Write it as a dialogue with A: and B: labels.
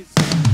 A: Peace.